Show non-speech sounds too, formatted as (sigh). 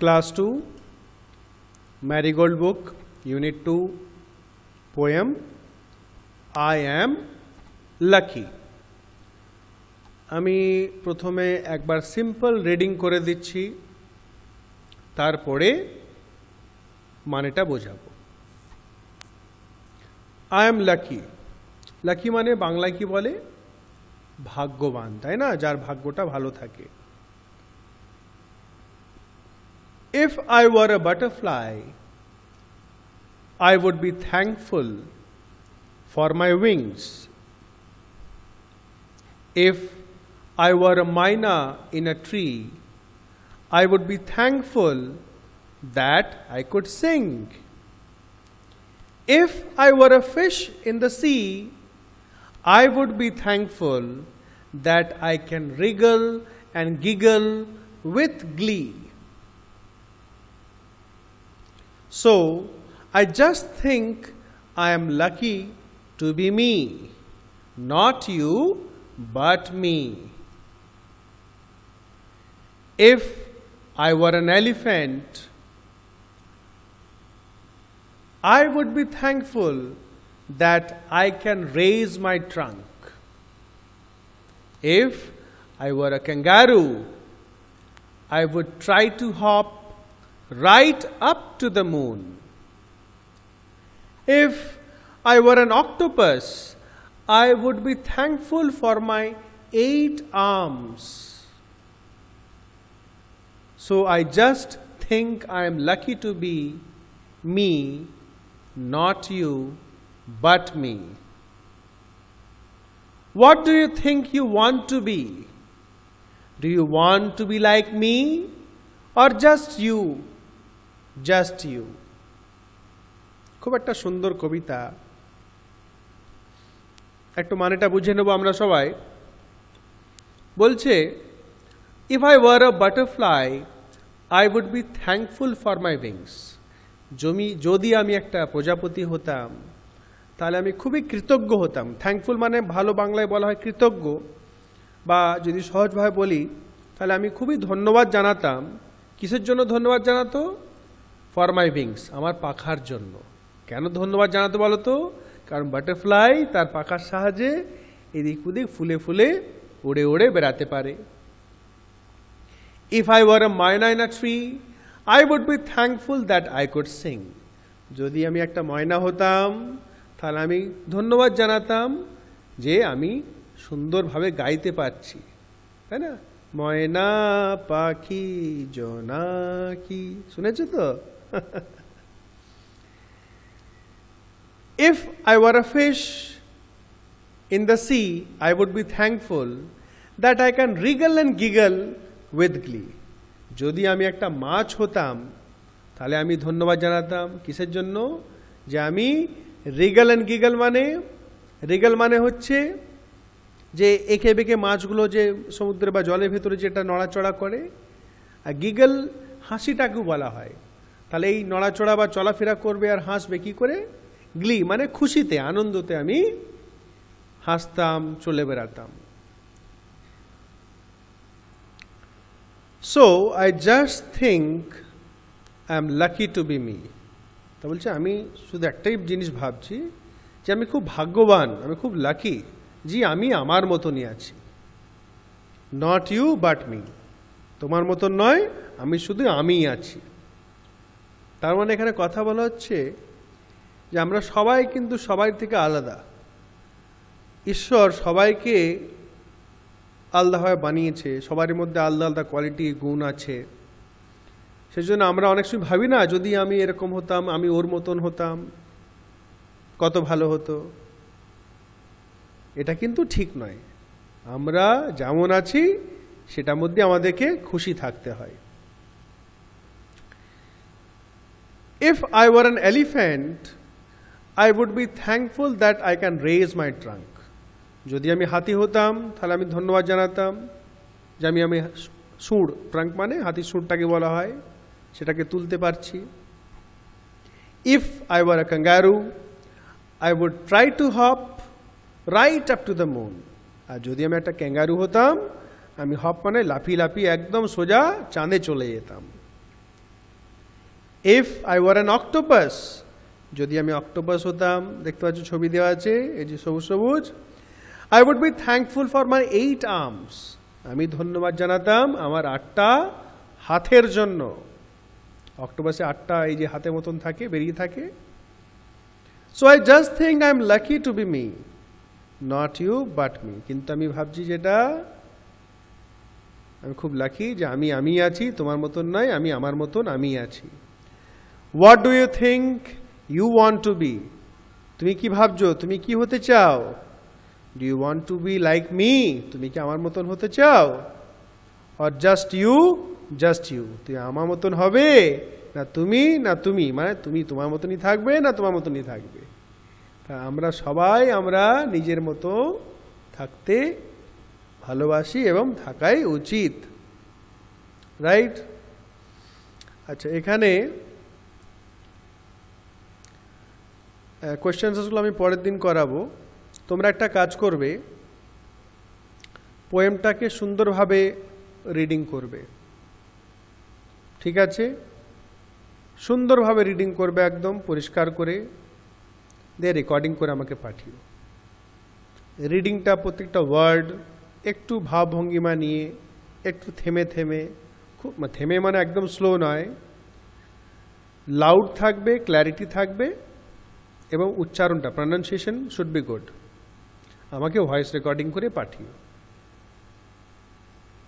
Class 2, Marigold book, Unit 2, poem, I am lucky. আমি প্রথমে একবার সিম্পল রিডিং করে দিচ্ছি তারপরে মানেটা বোঝাবো। আই এম লাকি লাকি মানে বাংলায় কি বলে? ভাগ্যবান তাই না? যার ভাগ্যটা ভালো থাকে। If I were a butterfly, I would be thankful for my wings. If I were a myna in a tree, I would be thankful that I could sing. If I were a fish in the sea, I would be thankful that I can wriggle and giggle with glee. So, I just think I am lucky to be me, not you, but me. If I were an elephant, I would be thankful that I can raise my trunk. If I were a kangaroo, I would try to hop right up to the moon. If I were an octopus, I would be thankful for my eight arms. So I just think I am lucky to be me, not you, but me. What do you think you want to be? Do you want to be like me or just you? Just you খুব একটা সুন্দর কবিতা। একটু মানেটা বুঝে নেব আমরা সবাই। বলছে if I were a butterfly I would be thankful for my wings জমি, যদি আমি একটা প্রজাপতি হতাম, তাহলে আমি খুবই কৃতজ্ঞ হতাম। থ্যাঙ্কফুল মানে ভালো বাংলায় বলা হয় কৃতজ্ঞ। বা যদি সহজভাবে বলি, তাহলে আমি খুবই ধন্যবাদ জানাতাম। কিসের জন্য ধন্যবাদ জানাতো? ফর মাই উইংস আমার পাখার জন্য। কেন ধন্যবাদ জানাতে বলো তো? কারণ বাটারফ্লাই তার পাখার সাহায্যে এদিক ওদিক ফুলে ফুলে উড়ে উড়ে বেড়াতে পারে। If I were a myna in a tree I would be thankful that I could sing যদি আমি একটা ময়না হতাম, তাহলে আমি ধন্যবাদ জানাতাম যে আমি সুন্দরভাবে গাইতে পারছি। তাই না? ময়না পাখি জোনাকি, শুনেছো তো? (laughs) if I were a fish in the sea, I would be thankful that I can wriggle and giggle with glee. যদি আমি একটা মাছ হতাম তাহলে আমি ধন্যবাদ জানাতাম। কিসের জন্য? যে আমি রিগল অ্যান্ড গিগল মানে রিগল মানে হচ্ছে যে এঁকে বেঁকে মাছগুলো যে সমুদ্রে বা জলের ভেতরে যেটা নড়াচড়া করে আর গিগল হাসিটাকেও বলা হয়। তাহলে এই নড়াচড়া বা চলাফেরা করবে আর হাসবে কী করে? গ্লি মানে খুশিতে, আনন্দতে আমি হাসতাম, চলে বেড়াতাম। So I just think I am lucky to be me তা বলছে, আমি শুধু একটাই জিনিস ভাবছি যে আমি খুব ভাগ্যবান, আমি খুব লাকি জি আমি আমার মতনই আছি। নট ইউ বাট মি তোমার মতন নয়, আমি শুধু আমিই আছি। তার মানে এখানে কথা বলা হচ্ছে যে আমরা সবাই কিন্তু সবাই থেকে আলাদা। ঈশ্বর সবাইকে আলাদাভাবে বানিয়েছে সবার মধ্যে আলাদা আলাদা কোয়ালিটি গুণ আছে। সেজন্য আমরা অনেক সময় ভাবি না, যদি আমি এরকম হতাম, আমি ওর মতন হতাম, কত ভালো হতো। এটা কিন্তু ঠিক নয়। আমরা যেমন আছি, সেটার মধ্যে আমাদেরকে খুশি থাকতে হয়। If I were an elephant, I would be thankful that I can raise my trunk. যদি আমি হাতি হতাম তাহলে আমি ধন্যবাদ জানাতাম। যে আমি আমি সুর ট্রাঙ্ক মানে হাতির সুরটাকে বলা হয় সেটাকে তুলতে পারছি। If I were a kangaroo I would try to hop right up to the moon আর যদি আমি একটা ক্যাঙ্গারু হতাম আমি হপ মানে লাফি লাফি একদম সোজা চাঁদে চলে যেতাম। If I were an octopus যদি আমি অক্টোপাস হতাম, দেখতে পাচ্ছ ছবি দেওয়া আছে, এই যে সবুজ সবুজ I would be thankful for my eight arms আমি ধন্যবাদ জানাতাম আমার আটটা হাতের জন্য। অক্টোপাসে আটটা এই যে হাতের মতন থাকে, বেরিয়ে থাকে। So I just think I am lucky to be me not you but me কিন্তু আমি ভাবছি যেটা, আমি খুব লাকি যে আমি আমি আছি, তোমার মতন নয়, আমি আমার মতন, আমি আছি। What do you think you want to be তুমি কি ভাবছ? তুমি কি হতে চাও? Do you want to be like me তুমি কি আমার মতন হতে চাও? Or just you just you তুই আমার মতন হবে? না তুমি না তুমি? মানে তুমি তোমার মতনই থাকবে, না তোমার মতনই থাকবে? তা আমরা সবাই আমরা নিজের মতো থাকতে ভালোবাসি এবং থাকাই উচিত। রাইট আচ্ছা এখানে কোয়েশ্চেন আনসার্সগুলো আমি পরের দিন করাবো। তোমরা একটা কাজ করবে পোয়েমটাকে সুন্দরভাবে রিডিং করবে। ঠিক আছে? সুন্দরভাবে রিডিং করবে একদম, পরিষ্কার করে, দিয়ে রেকর্ডিং করে আমাকে পাঠিও। রিডিংটা প্রত্যেকটা ওয়ার্ড একটু ভাবভঙ্গিমা নিয়ে, একটু থেমে থেমে, খুব থেমে মানে একদম স্লো নয়। লাউড থাকবে ক্ল্যারিটি থাকবে এবং উচ্চারণটা প্রনাউন্সিয়েশন শুড বি গুড আমাকে ভয়েস রেকর্ডিং করে পাঠিও।